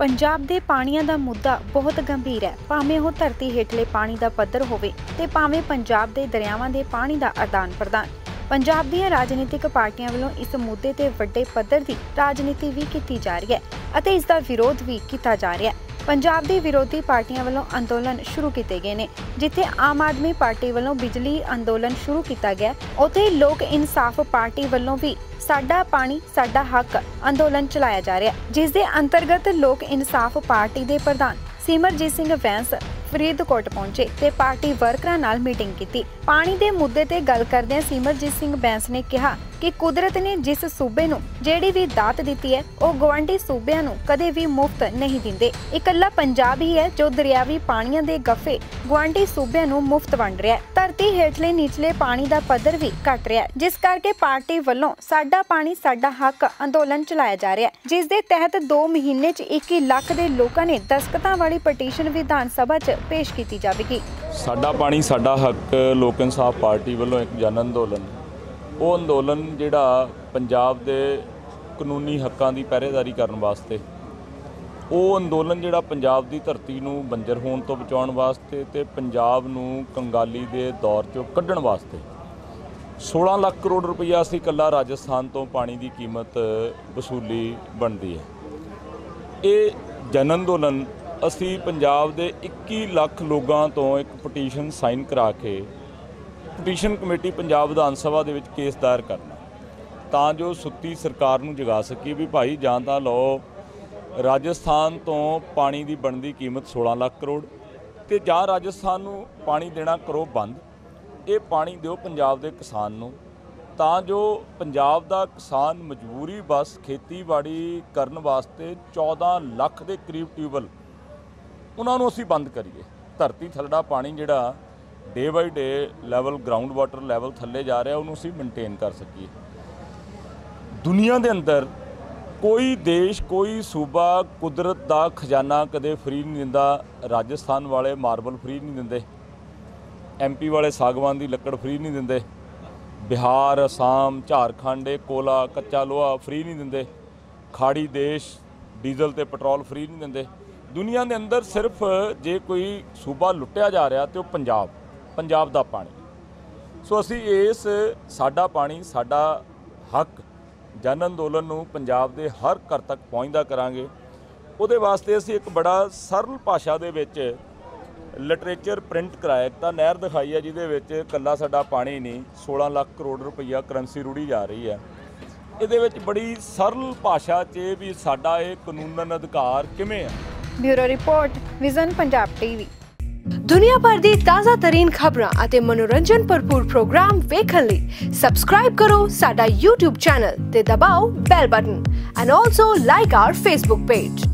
ਪੰਜਾਬ ਦੇ ਪਾਣੀਆਂ ਦਾ ਮੁੱਦਾ ਬਹੁਤ ਗੰਭੀਰ ਹੈ। ਭਾਵੇਂ ਉਹ ਧਰਤੀ ਹੇਠਲੇ ਪਾਣੀ ਦਾ ਪੱਧਰ ਹੋਵੇ ਤੇ ਭਾਵੇਂ ਪੰਜਾਬ ਦੇ ਦਰਿਆਵਾਂ ਦੇ ਪਾਣੀ ਦਾ ਆਦਾਨ ਪ੍ਰਦਾਨ। ਪੰਜਾਬ ਦੀਆਂ ਰਾਜਨੀਤਿਕ ਪਾਰਟੀਆਂ ਵੱਲੋਂ ਇਸ ਮੁੱਦੇ ਤੇ ਵੱਡੇ ਪੱਧਰ ਦੀ ਰਾਜਨੀਤੀ ਵੀ ਕੀਤੀ ਜਾ ਰਹੀ ਹੈ ਅਤੇ ਇਸ ਦਾ ਵਿਰੋਧ ਵੀ ਕੀਤਾ ਜਾ ਰਿਹਾ ਹੈ। ਪੰਜਾਬ ਦੀ ਵਿਰੋਧੀ ਪਾਰਟੀਆਂ ਵੱਲੋਂ ਅੰਦੋਲਨ ਸ਼ੁਰੂ ਕੀਤੇ ਗਏ ਨੇ, ਜਿੱਥੇ ਆਮ ਆਦਮੀ ਪਾਰਟੀ ਵੱਲੋਂ ਬਿਜਲੀ ਅੰਦੋਲਨ ਸ਼ੁਰੂ ਕੀਤਾ ਗਿਆ। ਉੱਥੇ ਲੋਕ ਇਨਸਾਫ ਪਾਰਟੀ ਵੱਲੋਂ ਵੀ ਸਾਡਾ ਪਾਣੀ, ਸਾਡਾ ਹੱਕ ਅੰਦੋਲਨ ਚਲਾਇਆ ਜਾ ਰਿਹਾ। ਜਿਸ ਦੇ ਅੰਤਰਗਤ ਲੋਕ ਇਨਸਾਫ ਪਾਰਟੀ ਦੇ ਪ੍ਰਧਾਨ ਸਿਮਰਜੀਤ ਸਿੰਘ ਵੈਂਸ ਫਰੀਦਕੋਟ ਪਹੁੰਚੇ ਤੇ ਪਾਰਟੀ ਵਰਕਰਾਂ ਨਾਲ ਮੀਟਿੰਗ ਕੀਤੀ। ਪਾਣੀ ਦੇ ਮੁੱਦੇ ਤੇ ਗੱਲ ਕਰਦਿਆਂ ਸਿਮਰਜੀਤ ਸਿੰਘ ਬੈਂਸ ਨੇ ਕਿਹਾ ਕਿ ਕੁਦਰਤ ਨੇ ਜਿਸ ਸੂਬੇ ਨੂੰ ਜਿਹੜੀ ਵੀ ਦਾਤ ਦਿੱਤੀ ਹੈ, ਉਹ ਗਵਾਂਢੀ ਸੂਬਿਆਂ ਨੂੰ ਕਦੇ ਵੀ ਮੁਫਤ ਨਹੀਂ ਦਿੰਦੇ। ਇਕੱਲਾ ਪੰਜਾਬ ਹੀ ਹੈ ਜੋ ਦਰਿਆਵੀ ਪਾਣੀਆਂ ਦੇ ਗੱਫੇ ਗਵਾਂਢੀ ਸੂਬਿਆਂ ਨੂੰ ਮੁਫਤ ਵੰਡ ਰਿਹਾ ਹੈ। ਧਰਤੀ ਹੇਠਲੇ ਨੀਚਲੇ ਪਾਣੀ ਦਾ ਪੱਧਰ ਵੀ ਘਟ ਰਿਹਾ ਹੈ, ਜਿਸ ਕਰਕੇ ਪਾਰਟੀ ਵੱਲੋਂ ਸਾਡਾ ਪਾਣੀ ਸਾਡਾ ਹੱਕ ਅੰਦੋਲਨ ਚਲਾਇਆ ਜਾ ਰਿਹਾ ਹੈ। ਜਿਸ ਦੇ ਤਹਿਤ 2 ਮਹੀਨੇ 'ਚ 21 ਲੱਖ ਦੇ ਲੋਕਾਂ ਨੇ ਦਸਖਤਾਂ ਵਾਲੀ ਪਟੀਸ਼ਨ ਵਿਧਾਨ ਸਭਾ 'ਚ ਪੇਸ਼ ਕੀਤੀ ਜਾਵੇਗੀ। ਸਾਡਾ ਪਾਣੀ, ਸਾਡਾ ਹੱਕ ਲੋਕ ਇਨਸਾਫ ਪਾਰਟੀ ਵੱਲੋਂ ਇੱਕ ਜਨ ਅੰਦੋਲਨ ਉਹ ਅੰਦੋਲਨ ਜਿਹੜਾ ਪੰਜਾਬ ਦੇ ਕਾਨੂੰਨੀ ਹੱਕਾਂ ਦੀ ਪਹਿਰੇਦਾਰੀ ਕਰਨ ਵਾਸਤੇ, ਉਹ ਅੰਦੋਲਨ ਜਿਹੜਾ ਪੰਜਾਬ ਦੀ ਧਰਤੀ ਨੂੰ ਬੰਜਰ ਹੋਣ ਤੋਂ ਬਚਾਉਣ ਵਾਸਤੇ ਤੇ ਪੰਜਾਬ ਨੂੰ ਕੰਗਾਲੀ ਦੇ ਦੌਰ ਚੋਂ ਕੱਢਣ ਵਾਸਤੇ। 16 ਲੱਖ ਕਰੋੜ ਰੁਪਈਆ ਅਸੀਂ ਇਕੱਲਾ ਰਾਜਸਥਾਨ ਤੋਂ ਪਾਣੀ ਦੀ ਕੀਮਤ ਵਸੂਲੀ ਬਣਦੀ ਹੈ। ਇਹ ਜਨ ਅੰਦੋਲਨ ਅਸੀਂ ਪੰਜਾਬ ਦੇ 21 ਲੱਖ ਲੋਕਾਂ ਤੋਂ ਇੱਕ ਪਟੀਸ਼ਨ ਸਾਈਨ ਕਰਾ ਕੇ ਪਟੀਸ਼ਨ ਕਮੇਟੀ ਪੰਜਾਬ ਵਿਧਾਨ ਸਭਾ ਦੇ ਵਿੱਚ ਕੇਸ ਦਾਇਰ ਕਰਨਾ। ਤਾਂ ਜੋ ਸੁੱਤੀ ਸਰਕਾਰ ਨੂੰ ਜਗਾ ਸਕੀਏ ਵੀ ਭਾਈ ਜਾਂ ਤਾਂ ਲਓ, ਰਾਜਸਥਾਨ ਤੋਂ ਪਾਣੀ ਦੀ ਬਣਦੀ ਕੀਮਤ 16 ਲੱਖ ਕਰੋੜ ਤੇ ਜਾਂ ਰਾਜਸਥਾਨ ਨੂੰ ਪਾਣੀ ਦੇਣਾ ਕਰੋ ਬੰਦ। ਇਹ ਪਾਣੀ ਦਿਓ ਪੰਜਾਬ ਦੇ ਕਿਸਾਨ ਨੂੰ। ਤਾਂ ਜੋ ਪੰਜਾਬ ਦਾ ਕਿਸਾਨ ਮਜਬੂਰੀ ਬਸ ਖੇਤੀਬਾੜੀ ਕਰਨ ਵਾਸਤੇ 14 ਲੱਖ ਦੇ ਕਰੀਬ ਟਿਊਬਲ ਉਹਨਾਂ ਨੂੰ ਅਸੀਂ ਬੰਦ ਕਰੀਏ। ਧਰਤੀ ਥੱਲੜਾ ਪਾਣੀ ਜਿਹੜਾ day by day level ground water level ਥੱਲੇ ਜਾ ਰਿਹਾ, ਉਹਨੂੰ ਅਸੀਂ ਮੇਨਟੇਨ ਕਰ ਸਕੀਏ। ਦੁਨੀਆ ਦੇ ਅੰਦਰ ਕੋਈ ਦੇਸ਼, ਕੋਈ ਸੂਬਾ ਕੁਦਰਤ ਦਾ ਖਜ਼ਾਨਾ ਕਦੇ ਫ੍ਰੀ ਨਹੀਂ ਦਿੰਦਾ, ਰਾਜਸਥਾਨ ਵਾਲੇ ਮਾਰਬਲ ਫ੍ਰੀ ਨਹੀਂ ਦਿੰਦੇ ਐਮਪੀ ਵਾਲੇ ਸਾਗਵਾਨ ਦੀ ਲੱਕੜ ਫ੍ਰੀ ਨਹੀਂ ਦਿੰਦੇ, ਬਿਹਾਰ, ਅਸਾਮ, ਝਾਰਖੰਡ, ਇਹ ਕੋਲਾ, ਕੱਚਾ ਲੋਹਾ ਫ੍ਰੀ ਨਹੀਂ ਦਿੰਦੇ, ਖਾੜੀ ਦੇਸ਼, ਡੀਜ਼ਲ ਤੇ ਪੈਟਰੋਲ ਫ੍ਰੀ ਨਹੀਂ ਦਿੰਦੇ। ਦੁਨੀਆ ਦੇ ਅੰਦਰ ਸਿਰਫ ਜੇ ਕੋਈ ਸੂਬਾ ਲੁੱਟਿਆ ਜਾ ਰਿਹਾ ਤੇ ਉਹ ਪੰਜਾਬ। ਪੰਜਾਬ ਦਾ ਪਾਣੀ। ਸੋ ਅਸੀਂ ਇਸ ਸਾਡਾ ਪਾਣੀ, ਸਾਡਾ ਹੱਕ ਜਨ ਅੰਦੋਲਨ ਨੂੰ ਪੰਜਾਬ ਦੇ ਹਰ ਘਰ ਤੱਕ ਪਹੁੰਚਦਾ ਕਰਾਂਗੇ। ਉਹਦੇ ਵਾਸਤੇ ਅਸੀਂ ਇੱਕ ਬੜਾ ਸਰਲ ਭਾਸ਼ਾ ਦੇ ਵਿੱਚ ਲਿਟਰੇਚਰ ਪ੍ਰਿੰਟ ਕਰਾਇਆ। ਤਾਂ ਨਹਿਰ ਦਿਖਾਈ ਹੈ, ਜਿਹਦੇ ਵਿੱਚ ਕੱਲਾ ਸਾਡਾ ਪਾਣੀ ਨਹੀਂ 16 ਲੱਖ ਕਰੋੜ ਰੁਪਈਆ ਕਰੰਸੀ ਰੁੜੀ ਜਾ ਰਹੀ ਹੈ। ਇਹਦੇ ਵਿੱਚ ਬੜੀ ਸਰਲ ਭਾਸ਼ਾ 'ਚ ਵੀ ਸਾਡਾ ਇਹ ਕਾਨੂੰਨ ਅਧਿਕਾਰ ਕਿਵੇਂ ਹੈ bureau report, vision, Punjab TV. ਦੁਨੀਆ ਭਰ ਦੀ ਤਾਜ਼ਾ ਤਰੀਨ ਖਬਰਾਂ ਅਤੇ ਮਨੋਰੰਜਨ ਭਰਪੂਰ ਪ੍ਰੋਗਰਾਮ ਵੇਖਣ ਲਈ ਸਬਸਕ੍ਰਾਈਬ ਕਰੋ ਸਾਡਾ YouTube ਚੈਨਲ ਤੇ ਦਬਾਓ bell button and also like our Facebook page